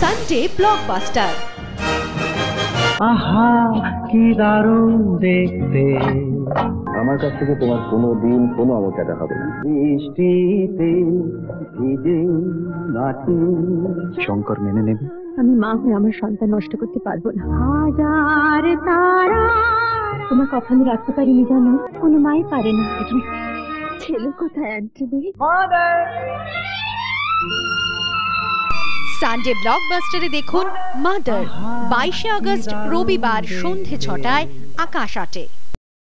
Sunday blockbuster আহা কি দারুণ দেখতে। আমার কাছ থেকে তোমার কোনো দিন কোনো টাকা হবে না। বৃষ্টিতে ভিজে মাটি শঙ্কর মেনে নেবে? আমি মা হয়ে আমার সন্তান নষ্ট করতে পারব না। হাজার তারা। তোমার কথা আমি রাখতে পারিনি জানো? কোনো মাই পারে না। ছেলে কোথায় অ্যান্টনি সানডে ব্লকবাস্টারে দেখুন মাদার বাইশে আগস্ট রবিবার সন্ধে ছটায় আকাশ আটে।